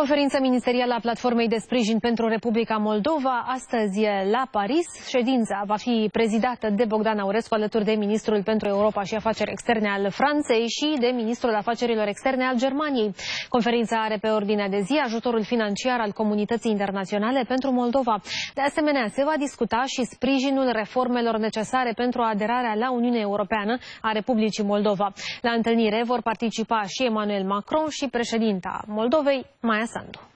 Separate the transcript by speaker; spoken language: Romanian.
Speaker 1: Conferința ministerială a Platformei de Sprijin pentru Republica Moldova, astăzi la Paris. Ședința va fi prezidată de Bogdan Aurescu alături de Ministrul pentru Europa și Afaceri Externe al Franței și de Ministrul Afacerilor Externe al Germaniei. Conferința are pe ordinea de zi ajutorul financiar al comunității internaționale pentru Moldova. De asemenea, se va discuta și sprijinul reformelor necesare pentru aderarea la Uniunea Europeană a Republicii Moldova. La întâlnire vor participa și Emmanuel Macron și președinta Moldovei, Maia pasando.